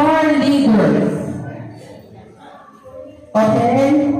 the core leaders. Okay?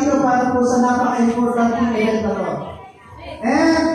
dito para po sa napaka-important ng event na to. And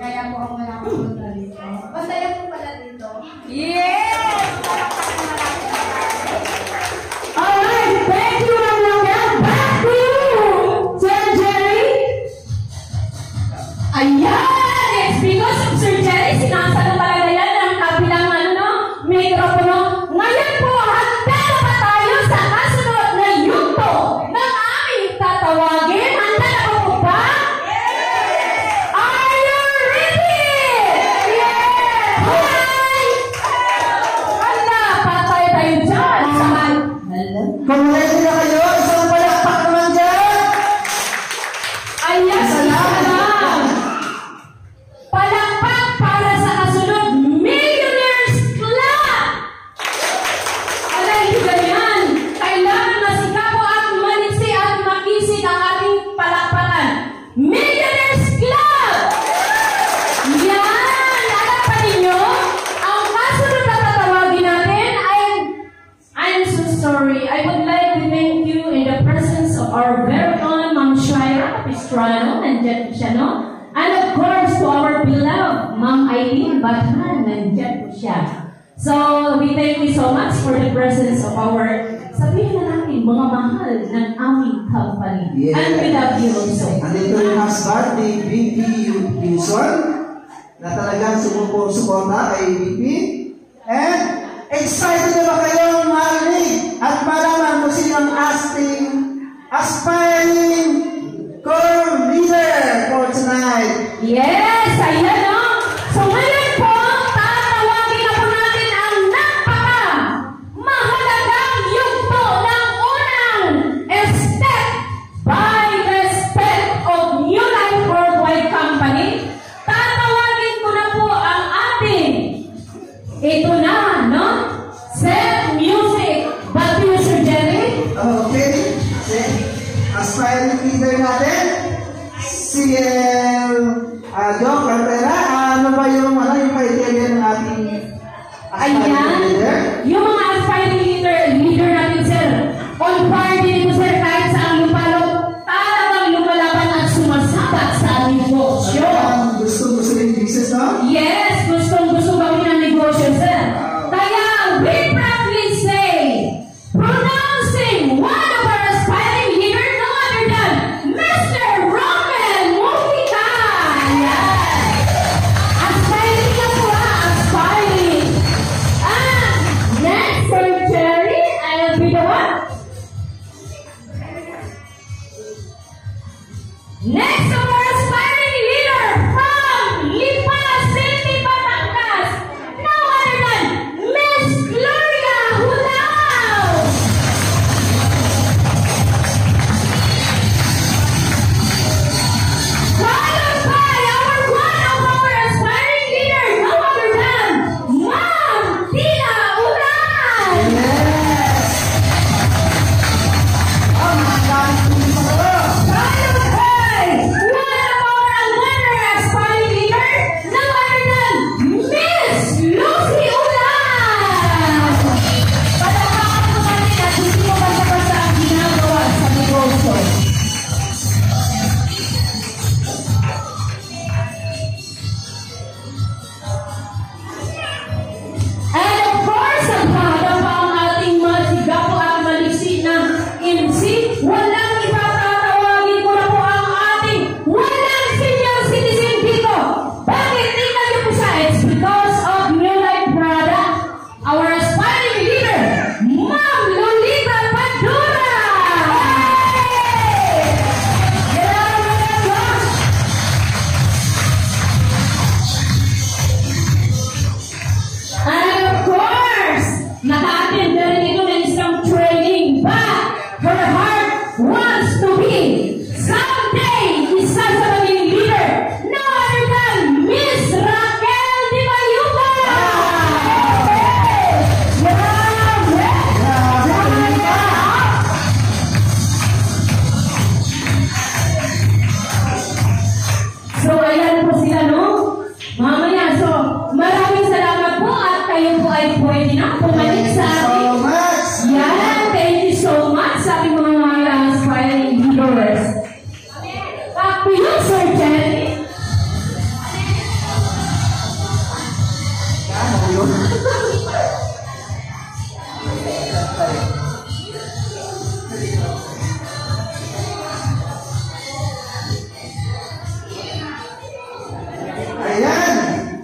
Kaya po ako nalaman punta dito. Masaya po pala dito. Yeah!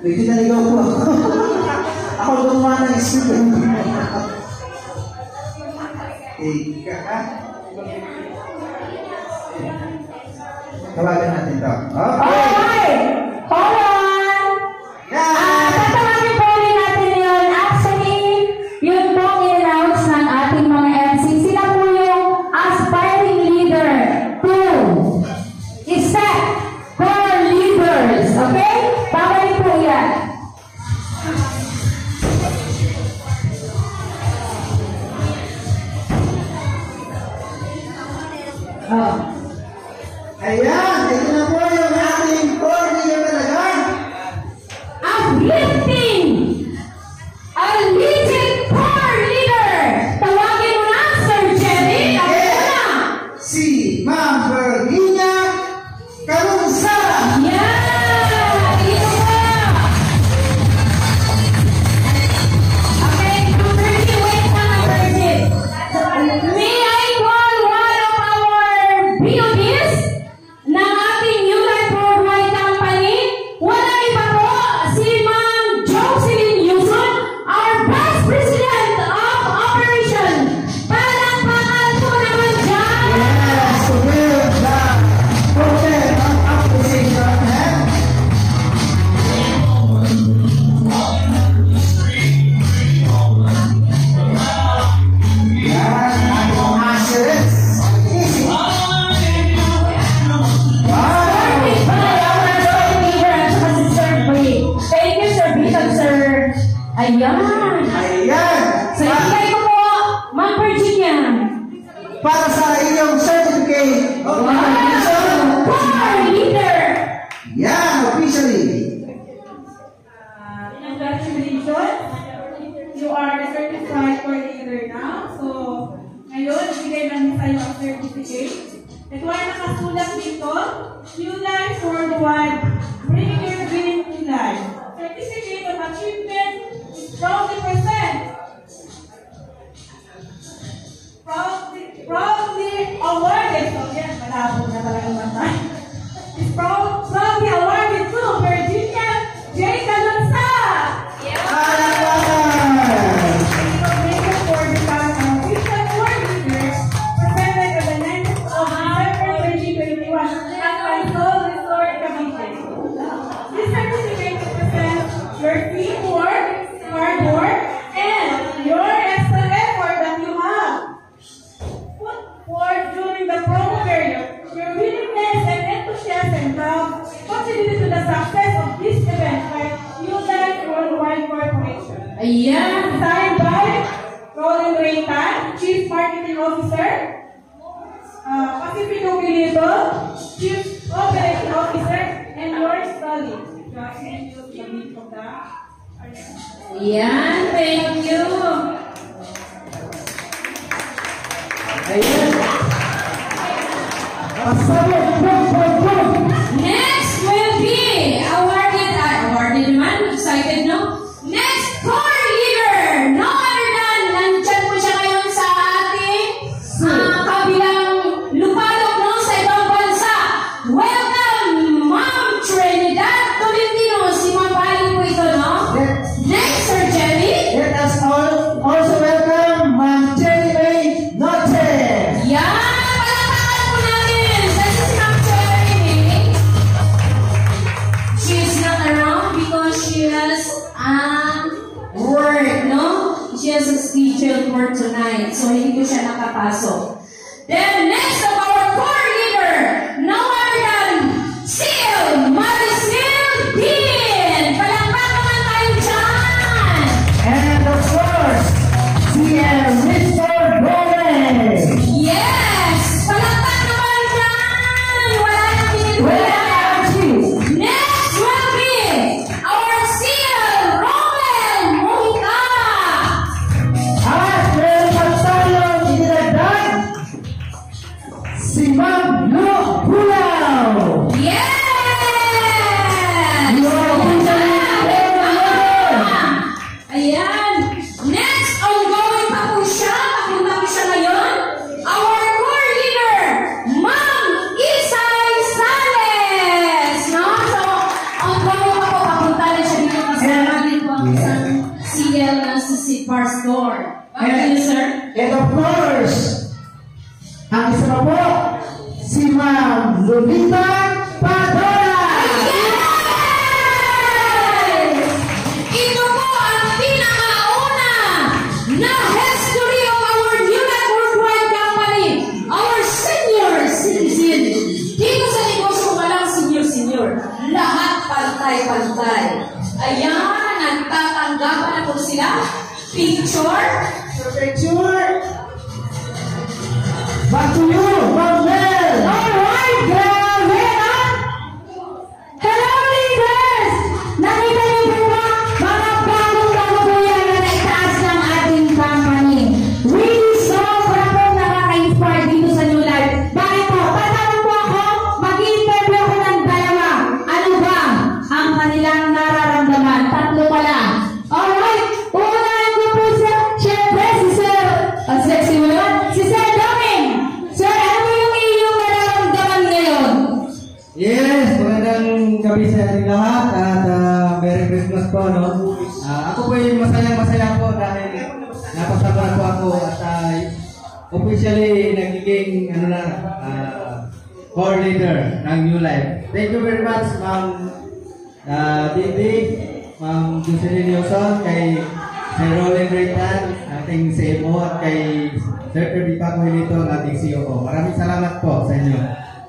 Pwede na rin ako. ako gumawa ng isip. Ika ka. Tawagan natin to. Okay. Next will be awarded, uh, awarded man, cited Okay, and, sir. And of course, ang isa na po, si Ma'am Lolita stay tuned. po, no? Uh, ako po yung masayang-masaya po dahil napasabar po ako at uh, officially nagiging ano na, uh, core ng New Life. Thank you very much, Ma'am uh, Didi, Ma'am Jocelyn Yoson, kay Sir Roland Reitan, ating CMO, at kay Sir Kirby Paco Hilito, ating COO. Maraming salamat po sa inyo.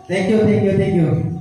Thank you, thank you, thank you.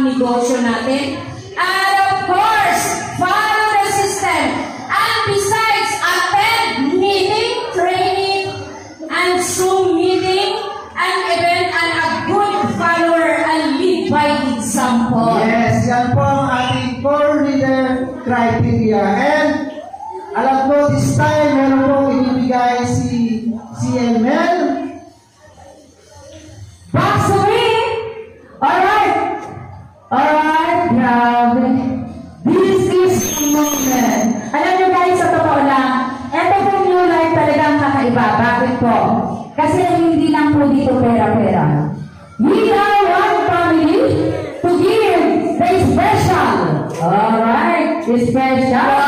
Ang negosyo natin. dispensa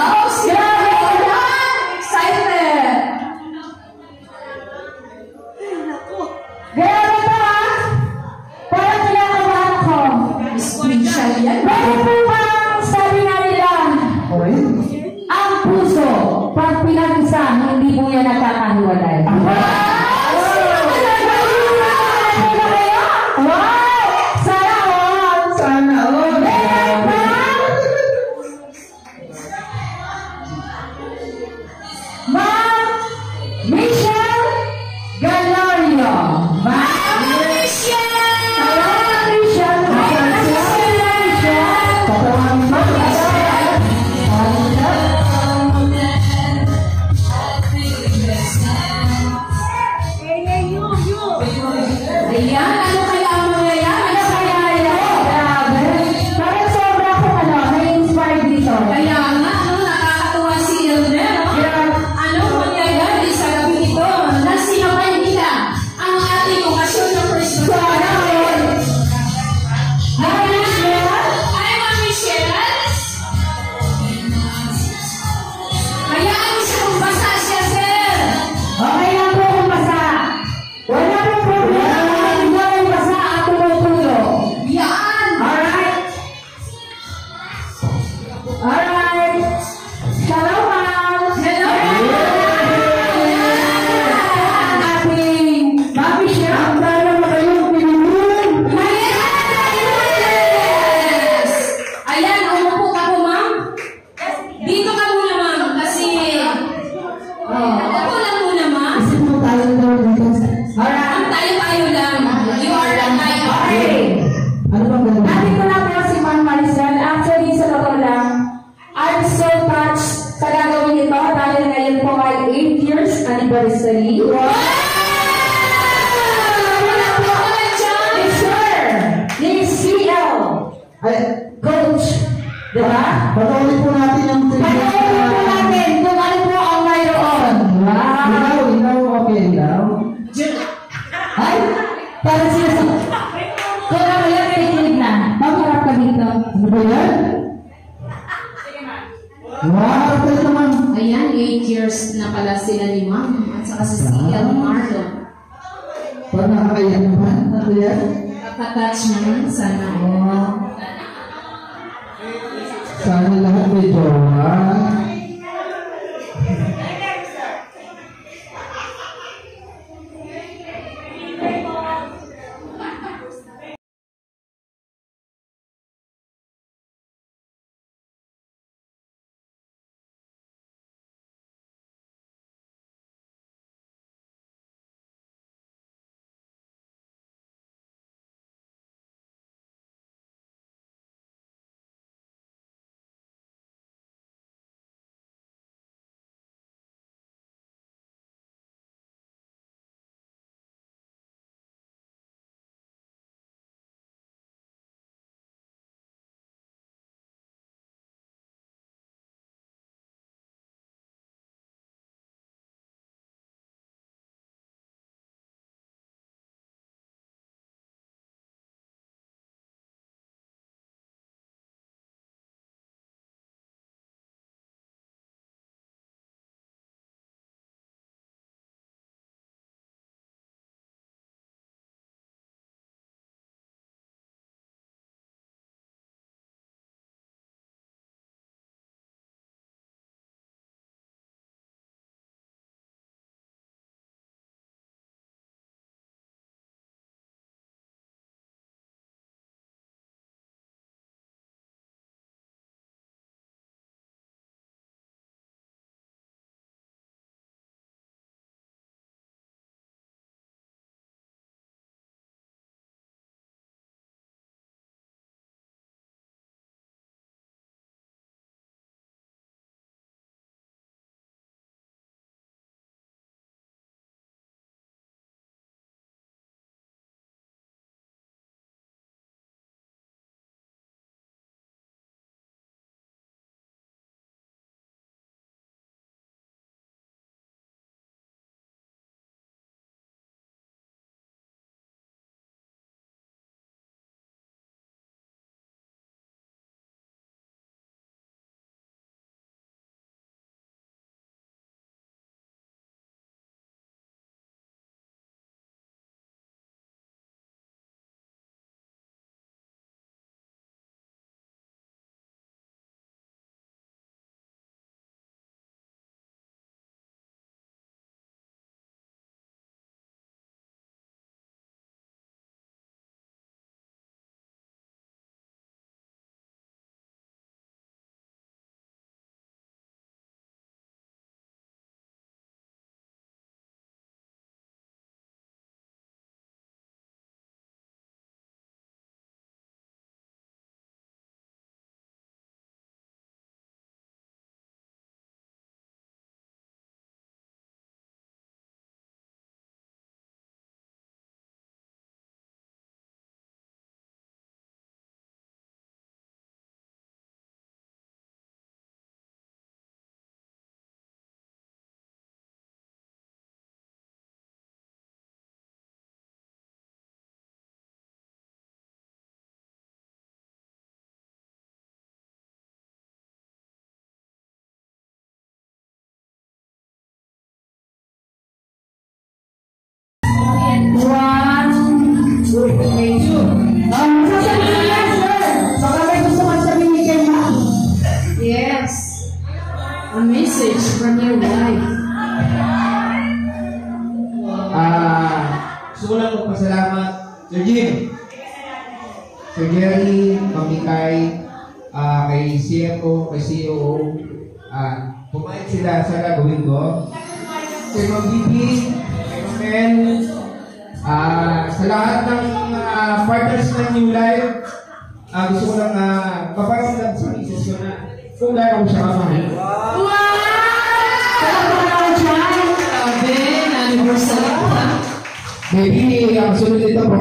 Alhamdulillah. Apakah senang.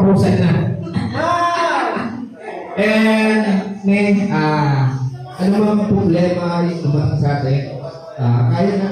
pagpaparusan na. And may uh, ano mga problema yung lumabas sa atin, uh, kaya na.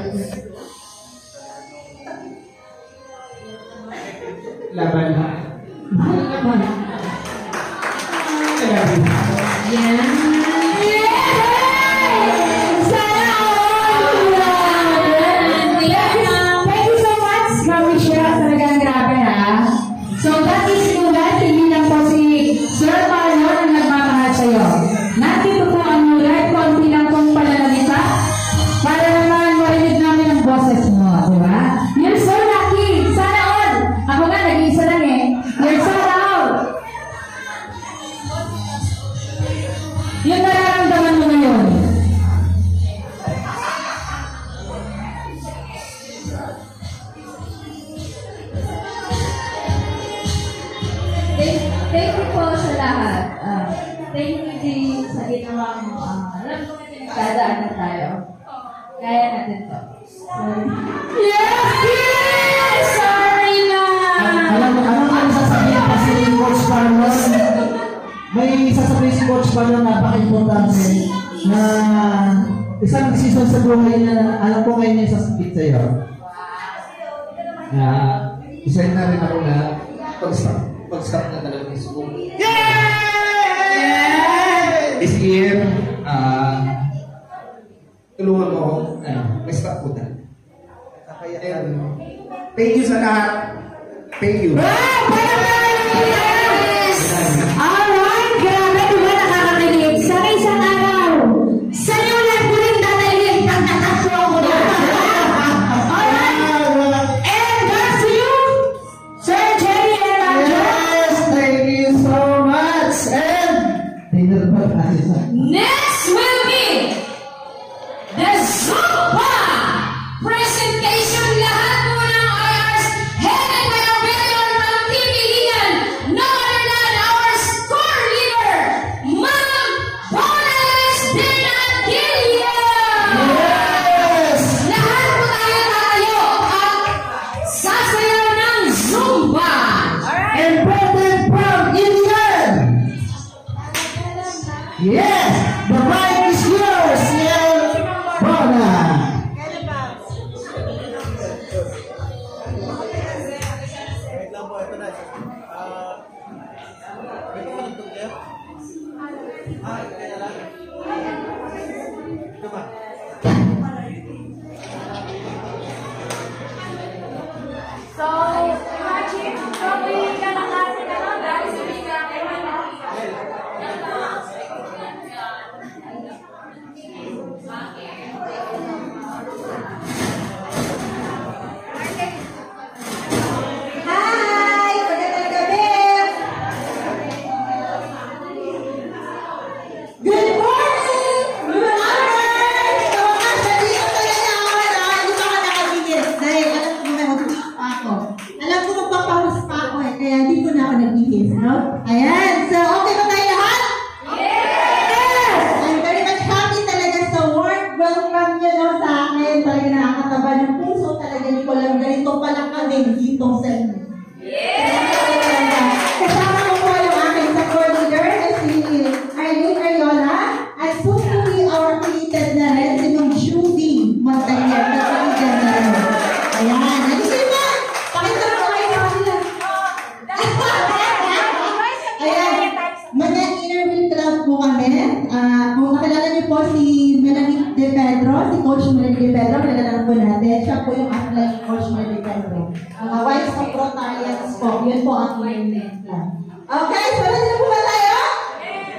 si Coach Melody Pedro, kilala na po natin. Siya po yung online Coach Melody Pedro. Uh, Wives of Rotarians po. Yun po ang main plan. Okay, so nandiyan po ba tayo?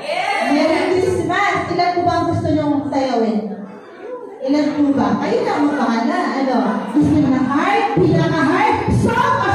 Yes! Merry Christmas! Ilan po ba ang gusto niyong sayawin? Ilan po ba? Kayo na magpahala. Ano? Gusto niyo ng heart? Pinaka-heart? Soft